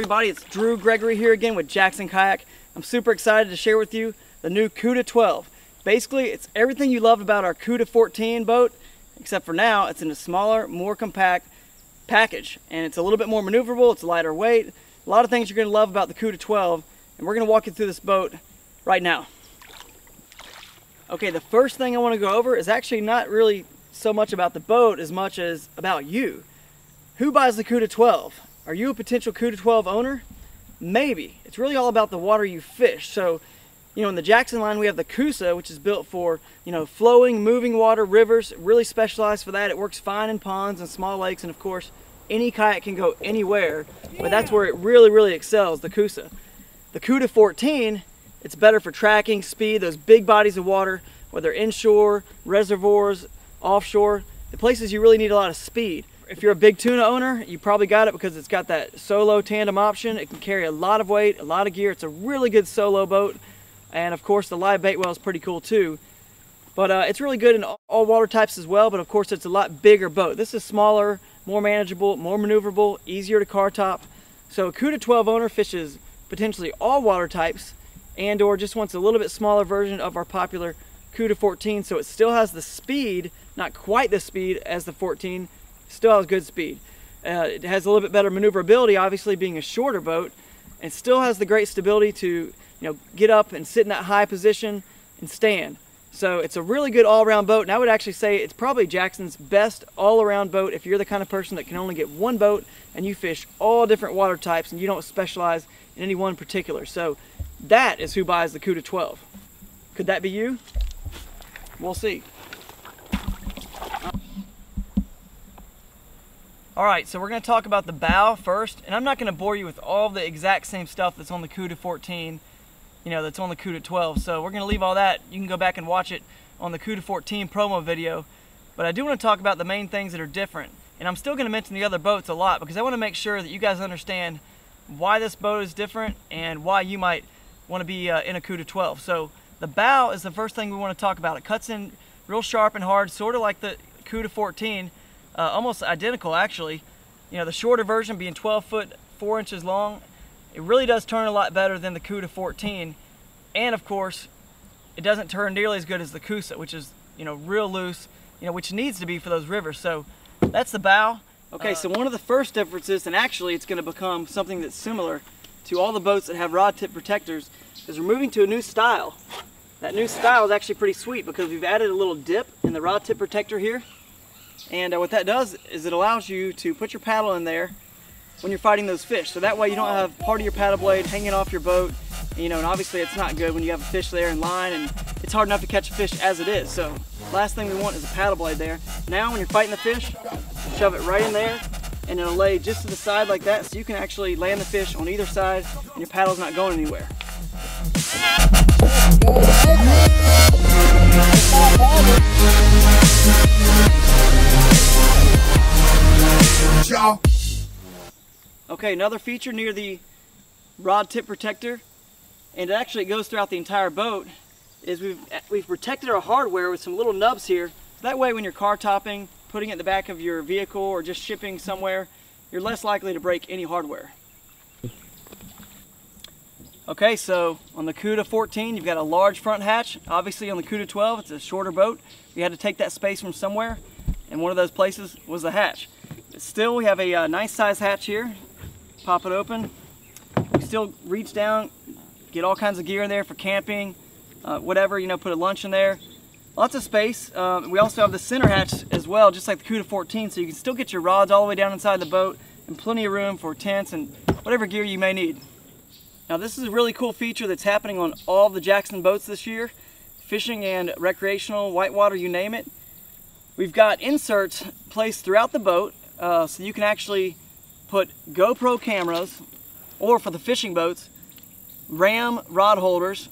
everybody? It's Drew Gregory here again with Jackson Kayak. I'm super excited to share with you the new Cuda 12. Basically, it's everything you loved about our Cuda 14 boat, except for now, it's in a smaller, more compact package. And it's a little bit more maneuverable, it's lighter weight. A lot of things you're gonna love about the Cuda 12, and we're gonna walk you through this boat right now. Okay, the first thing I wanna go over is actually not really so much about the boat as much as about you. Who buys the Cuda 12? Are you a potential Cuda 12 owner? Maybe. It's really all about the water you fish. So, you know, in the Jackson line, we have the Coosa, which is built for, you know, flowing, moving water, rivers, really specialized for that. It works fine in ponds and small lakes, and of course, any kayak can go anywhere, but that's where it really, really excels, the Coosa. The Cuda 14, it's better for tracking, speed, those big bodies of water, whether inshore, reservoirs, offshore, the places you really need a lot of speed. If you're a Big Tuna owner, you probably got it because it's got that solo tandem option. It can carry a lot of weight, a lot of gear. It's a really good solo boat. And of course, the live bait well is pretty cool too. But uh, it's really good in all water types as well, but of course it's a lot bigger boat. This is smaller, more manageable, more maneuverable, easier to car top. So a Cuda 12 owner fishes potentially all water types and or just wants a little bit smaller version of our popular Cuda 14 so it still has the speed, not quite the speed as the 14, still has good speed. Uh, it has a little bit better maneuverability, obviously being a shorter boat, and still has the great stability to you know get up and sit in that high position and stand. So it's a really good all-around boat, and I would actually say it's probably Jackson's best all-around boat if you're the kind of person that can only get one boat and you fish all different water types and you don't specialize in any one particular. So that is who buys the Cuda 12. Could that be you? We'll see. All right, so we're gonna talk about the bow first, and I'm not gonna bore you with all the exact same stuff that's on the CUDA 14, you know, that's on the CUDA 12. So we're gonna leave all that. You can go back and watch it on the CUDA 14 promo video. But I do wanna talk about the main things that are different. And I'm still gonna mention the other boats a lot because I wanna make sure that you guys understand why this boat is different and why you might wanna be uh, in a CUDA 12. So the bow is the first thing we wanna talk about. It cuts in real sharp and hard, sort of like the CUDA 14, uh, almost identical actually. You know, the shorter version being 12 foot 4 inches long, it really does turn a lot better than the Cuda 14. And of course, it doesn't turn nearly as good as the Coosa, which is, you know, real loose, you know, which needs to be for those rivers. So that's the bow. Okay, uh, so one of the first differences, and actually it's gonna become something that's similar to all the boats that have rod tip protectors, is we're moving to a new style. That new style is actually pretty sweet because we've added a little dip in the rod tip protector here. And uh, what that does is it allows you to put your paddle in there when you're fighting those fish. So that way you don't have part of your paddle blade hanging off your boat. You know, and obviously it's not good when you have a fish there in line and it's hard enough to catch a fish as it is. So last thing we want is a paddle blade there. Now when you're fighting the fish, shove it right in there and it'll lay just to the side like that so you can actually land the fish on either side and your paddle's not going anywhere. Okay, another feature near the rod tip protector, and it actually goes throughout the entire boat, is we've, we've protected our hardware with some little nubs here. So that way when you're car topping, putting it in the back of your vehicle or just shipping somewhere, you're less likely to break any hardware. Okay, so on the CUDA 14, you've got a large front hatch. Obviously on the CUDA 12, it's a shorter boat. You had to take that space from somewhere, and one of those places was the hatch. Still, we have a uh, nice size hatch here pop it open. We still reach down, get all kinds of gear in there for camping, uh, whatever, you know, put a lunch in there. Lots of space. Um, we also have the center hatch as well, just like the CUDA 14, so you can still get your rods all the way down inside the boat and plenty of room for tents and whatever gear you may need. Now this is a really cool feature that's happening on all the Jackson boats this year, fishing and recreational, whitewater, you name it. We've got inserts placed throughout the boat uh, so you can actually put GoPro cameras, or for the fishing boats, ram rod holders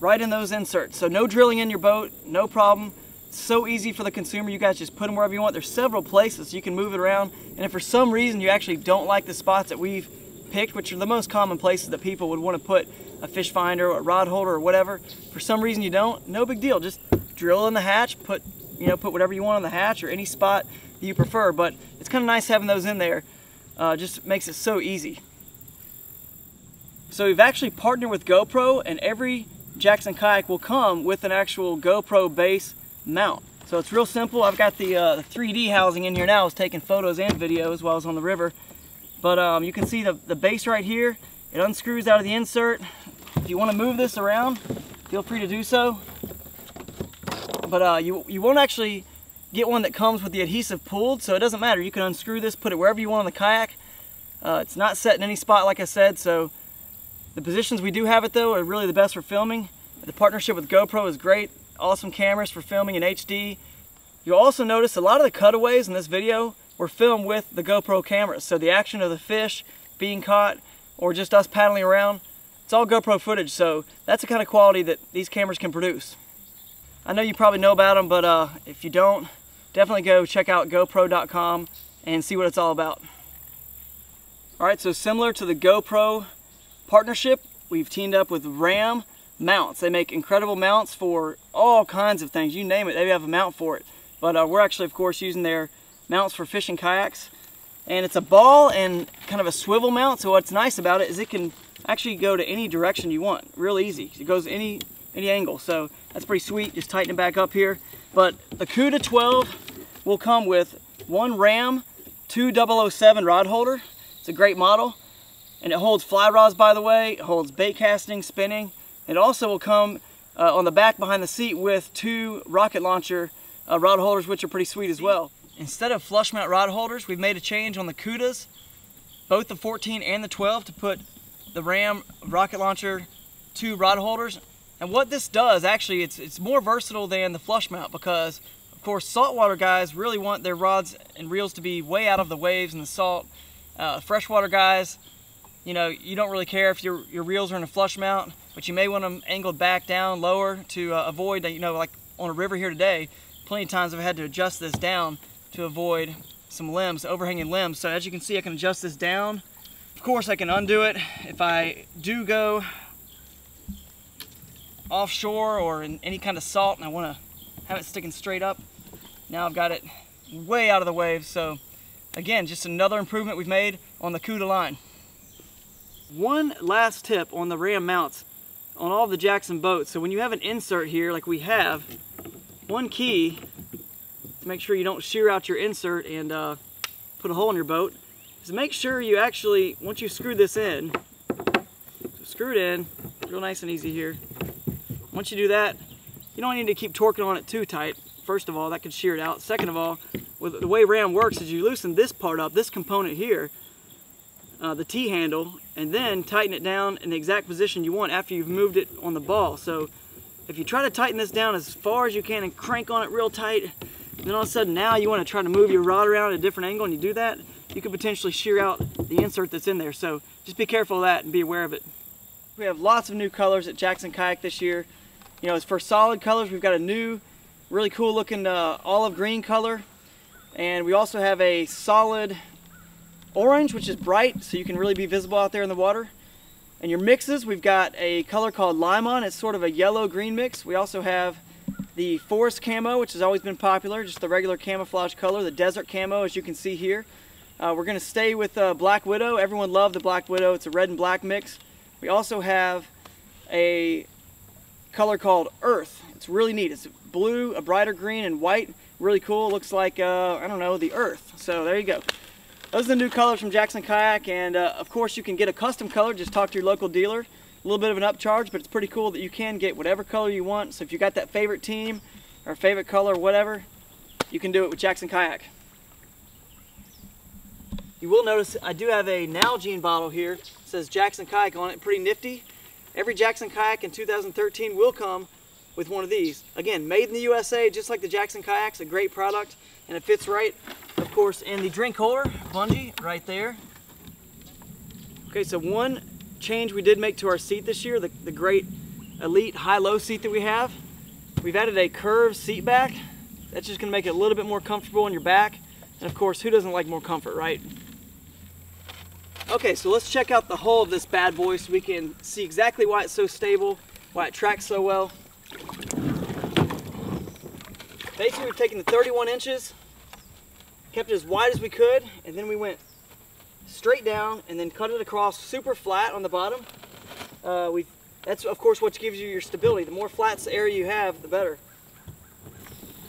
right in those inserts. So no drilling in your boat, no problem. so easy for the consumer. You guys just put them wherever you want. There's several places you can move it around. And if for some reason you actually don't like the spots that we've picked, which are the most common places that people would want to put a fish finder or a rod holder or whatever, for some reason you don't, no big deal. Just drill in the hatch, put you know, put whatever you want on the hatch or any spot you prefer. But it's kind of nice having those in there uh, just makes it so easy. So we've actually partnered with GoPro and every Jackson kayak will come with an actual GoPro base mount. So it's real simple. I've got the, uh, the 3D housing in here now. I was taking photos and videos while I was on the river. But um, you can see the, the base right here. It unscrews out of the insert. If you want to move this around, feel free to do so. But uh, you, you won't actually get one that comes with the adhesive pulled, so it doesn't matter. You can unscrew this, put it wherever you want on the kayak. Uh, it's not set in any spot, like I said, so the positions we do have it, though, are really the best for filming. The partnership with GoPro is great. Awesome cameras for filming in HD. You'll also notice a lot of the cutaways in this video were filmed with the GoPro cameras. So the action of the fish being caught or just us paddling around, it's all GoPro footage. So that's the kind of quality that these cameras can produce. I know you probably know about them, but uh, if you don't, definitely go check out GoPro.com and see what it's all about. All right, so similar to the GoPro partnership, we've teamed up with Ram mounts. They make incredible mounts for all kinds of things. You name it, they have a mount for it. But uh, we're actually, of course, using their mounts for fishing kayaks. And it's a ball and kind of a swivel mount. So what's nice about it is it can actually go to any direction you want. Real easy. It goes any any angle. So that's pretty sweet. Just tighten it back up here. But the Cuda 12 will come with one Ram 2007 rod holder. It's a great model. And it holds fly rods, by the way. It holds bait casting, spinning. It also will come uh, on the back behind the seat with two rocket launcher uh, rod holders, which are pretty sweet as well. Instead of flush mount rod holders, we've made a change on the Cudas, both the 14 and the 12, to put the Ram rocket launcher two rod holders. And what this does, actually, it's, it's more versatile than the flush mount because, of course, saltwater guys really want their rods and reels to be way out of the waves and the salt. Uh, freshwater guys, you know, you don't really care if your, your reels are in a flush mount, but you may want them angled back down lower to uh, avoid, that, you know, like on a river here today, plenty of times I've had to adjust this down to avoid some limbs, overhanging limbs. So as you can see, I can adjust this down. Of course, I can undo it if I do go offshore or in any kind of salt and I want to have it sticking straight up. Now I've got it way out of the waves. So again, just another improvement we've made on the CUDA line. One last tip on the ram mounts on all the Jackson boats. So when you have an insert here like we have, one key to make sure you don't shear out your insert and uh, put a hole in your boat is make sure you actually, once you screw this in, so screw it in, real nice and easy here. Once you do that, you don't need to keep torquing on it too tight. First of all, that could shear it out. Second of all, with the way RAM works is you loosen this part up, this component here, uh, the T-handle, and then tighten it down in the exact position you want after you've moved it on the ball. So if you try to tighten this down as far as you can and crank on it real tight, then all of a sudden now you want to try to move your rod around at a different angle and you do that, you could potentially shear out the insert that's in there. So just be careful of that and be aware of it. We have lots of new colors at Jackson Kayak this year. You know, for solid colors, we've got a new, really cool looking uh, olive green color. And we also have a solid orange, which is bright, so you can really be visible out there in the water. And your mixes, we've got a color called Limon. It's sort of a yellow-green mix. We also have the forest camo, which has always been popular, just the regular camouflage color, the desert camo, as you can see here. Uh, we're going to stay with uh, Black Widow. Everyone loved the Black Widow. It's a red and black mix. We also have a color called Earth. It's really neat. It's blue, a brighter green, and white. Really cool. Looks like, uh, I don't know, the Earth. So there you go. Those are the new colors from Jackson Kayak, and uh, of course you can get a custom color. Just talk to your local dealer. A little bit of an upcharge, but it's pretty cool that you can get whatever color you want. So if you got that favorite team or favorite color, whatever, you can do it with Jackson Kayak. You will notice I do have a Nalgene bottle here. It says Jackson Kayak on it, pretty nifty. Every Jackson Kayak in 2013 will come with one of these. Again, made in the USA, just like the Jackson Kayaks, a great product, and it fits right of course, in the drink holder, bungee right there. Okay, so one change we did make to our seat this year, the, the great Elite high-low seat that we have, we've added a curved seat back. That's just gonna make it a little bit more comfortable on your back. And of course, who doesn't like more comfort, right? Okay, so let's check out the hull of this bad boy so we can see exactly why it's so stable, why it tracks so well. Basically, we've taken the 31 inches kept it as wide as we could, and then we went straight down and then cut it across super flat on the bottom. Uh, we that's of course what gives you your stability. The more flat the area you have, the better.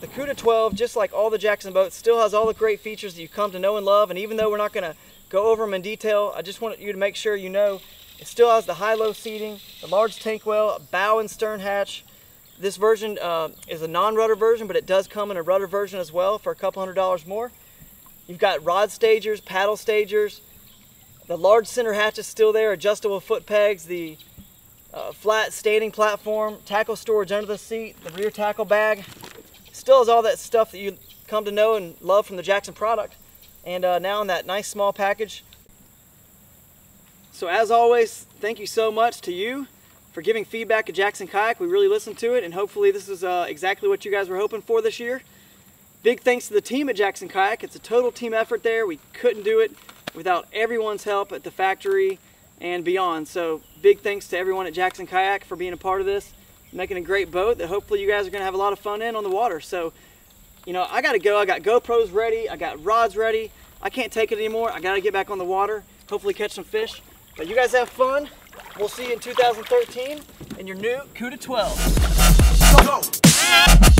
The Cuda 12, just like all the Jackson boats, still has all the great features that you've come to know and love. And even though we're not going to go over them in detail, I just want you to make sure you know it still has the high-low seating, the large tank well, bow and stern hatch. This version uh, is a non-rudder version, but it does come in a rudder version as well for a couple hundred dollars more. You've got rod stagers, paddle stagers. The large center hatch is still there, adjustable foot pegs, the uh, flat standing platform, tackle storage under the seat, the rear tackle bag still has all that stuff that you come to know and love from the Jackson product. And uh, now in that nice small package. So as always, thank you so much to you for giving feedback at Jackson Kayak. We really listened to it and hopefully this is uh, exactly what you guys were hoping for this year. Big thanks to the team at Jackson Kayak. It's a total team effort there. We couldn't do it without everyone's help at the factory and beyond. So big thanks to everyone at Jackson Kayak for being a part of this making a great boat that hopefully you guys are gonna have a lot of fun in on the water. So, you know, I gotta go. I got GoPros ready. I got rods ready. I can't take it anymore. I gotta get back on the water, hopefully catch some fish. But you guys have fun. We'll see you in 2013 in your new Cuda 12. Go!